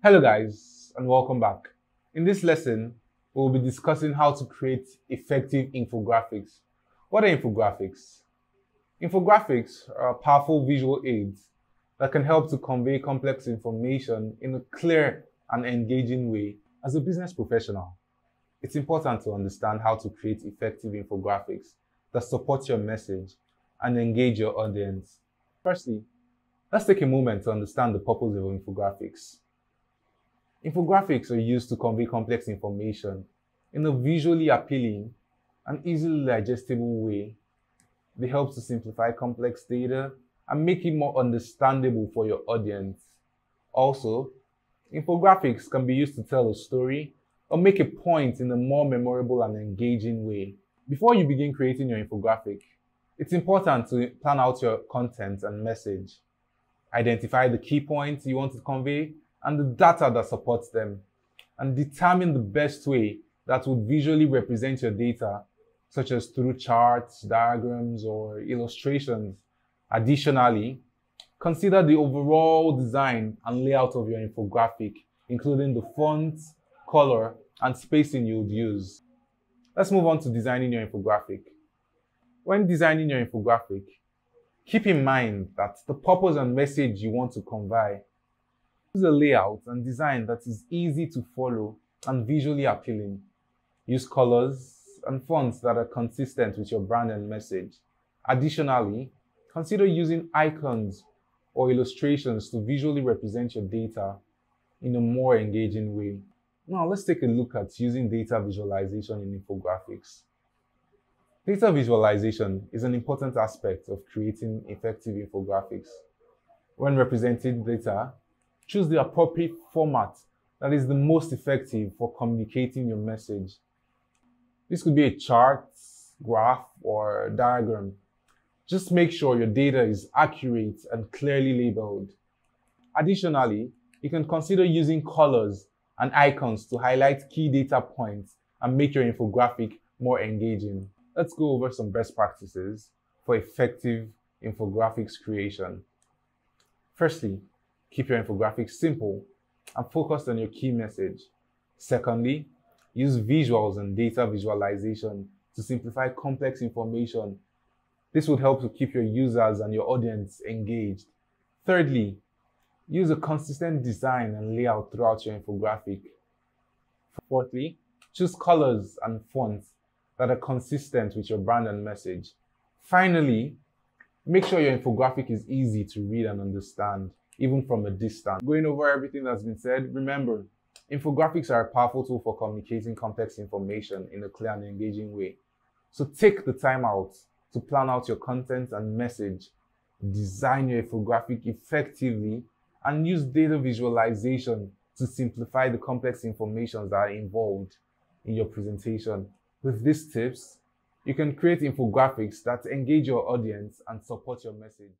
Hello guys and welcome back. In this lesson, we'll be discussing how to create effective infographics. What are infographics? Infographics are powerful visual aids that can help to convey complex information in a clear and engaging way. As a business professional, it's important to understand how to create effective infographics that support your message and engage your audience. Firstly, let's take a moment to understand the purpose of infographics. Infographics are used to convey complex information in a visually appealing and easily digestible way. They help to simplify complex data and make it more understandable for your audience. Also, infographics can be used to tell a story or make a point in a more memorable and engaging way. Before you begin creating your infographic, it's important to plan out your content and message. Identify the key points you want to convey and the data that supports them, and determine the best way that would visually represent your data, such as through charts, diagrams, or illustrations. Additionally, consider the overall design and layout of your infographic, including the font, color, and spacing you would use. Let's move on to designing your infographic. When designing your infographic, keep in mind that the purpose and message you want to convey Use a layout and design that is easy to follow and visually appealing. Use colors and fonts that are consistent with your brand and message. Additionally, consider using icons or illustrations to visually represent your data in a more engaging way. Now let's take a look at using data visualization in infographics. Data visualization is an important aspect of creating effective infographics. When representing data, choose the appropriate format that is the most effective for communicating your message. This could be a chart, graph, or diagram. Just make sure your data is accurate and clearly labeled. Additionally, you can consider using colors and icons to highlight key data points and make your infographic more engaging. Let's go over some best practices for effective infographics creation. Firstly, Keep your infographics simple and focused on your key message. Secondly, use visuals and data visualization to simplify complex information. This would help to keep your users and your audience engaged. Thirdly, use a consistent design and layout throughout your infographic. Fourthly, choose colors and fonts that are consistent with your brand and message. Finally, make sure your infographic is easy to read and understand even from a distance. Going over everything that's been said, remember, infographics are a powerful tool for communicating complex information in a clear and engaging way. So take the time out to plan out your content and message, design your infographic effectively, and use data visualization to simplify the complex information that are involved in your presentation. With these tips, you can create infographics that engage your audience and support your message.